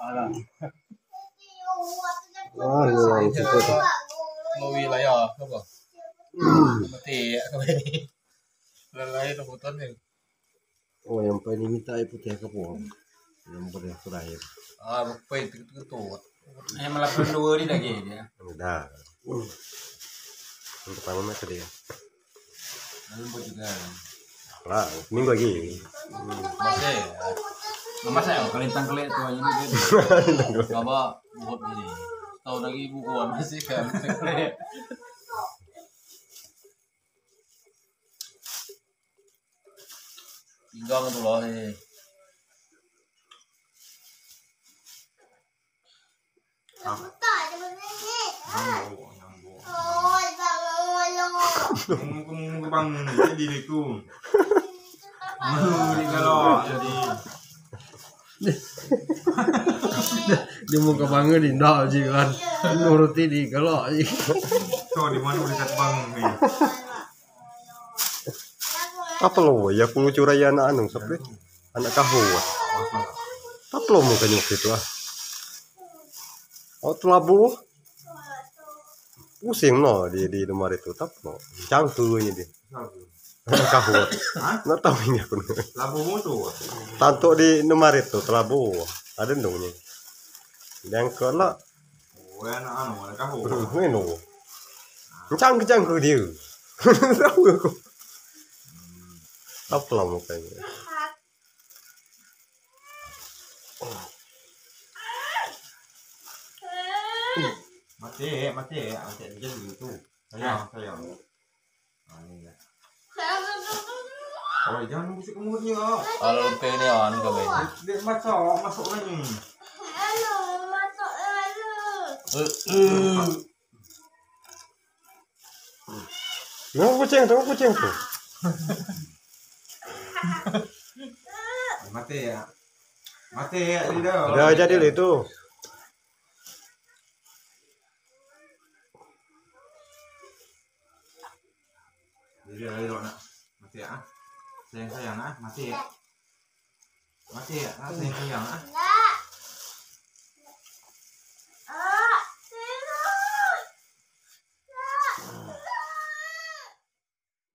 Alah. Ah, ngulang cukup. Mau wilayah apa? Mati ya kau ini. Lalai tu hutan ni. Oh, yang paling minta air putih ke po? Yang terakhir. Ah, bukai tu tu tu. Eh malah dua ni lagi dia. Dah. Untuk apa macam dia? Lalu buat juga. Lah, minggu lagi. Masih. Mama saya kalintang kelik tu aja ni dia. Bapa buat ni. Tahu lagi bukuan masih kan. Tinggal tu lah eh. Kung kung bang jadi itu. Mau di kalau jadi. Dia mau ke bangga di ndak je kan. Nuruti di kalau je. Tuh di mana udah bang ni. Apa lo? Ya aku ngucurai anak anu sampai anak kahu. Apa lo mau kanyuk itu ah? Oh, telabu. Pusing no di di nomor itu tap no. Cangkunya dia. Kahu. Nggak tahu ini aku. Labu mutu. Tanto di nomor itu telabu. Ada dongnya. Yang kelak Oh anak anu anak kau. Ngeno. Cang cang ke dia. Tahu aku. Apa lah mukanya? Mati mati mati jadi itu. Sayang sayang. Ah ni lah. Oh jangan busuk mulutnya. Kalau lupa ni an kau ni. Dia masuk masuk lagi. Tengok kucing, tengok kucing tu. Mati ya. Mati ya di dah. Dah jadi lah itu. Jadi ayo nak. Mati ya. Sayang sayang ah, mati ya. Mati ya, sayang sayang ah.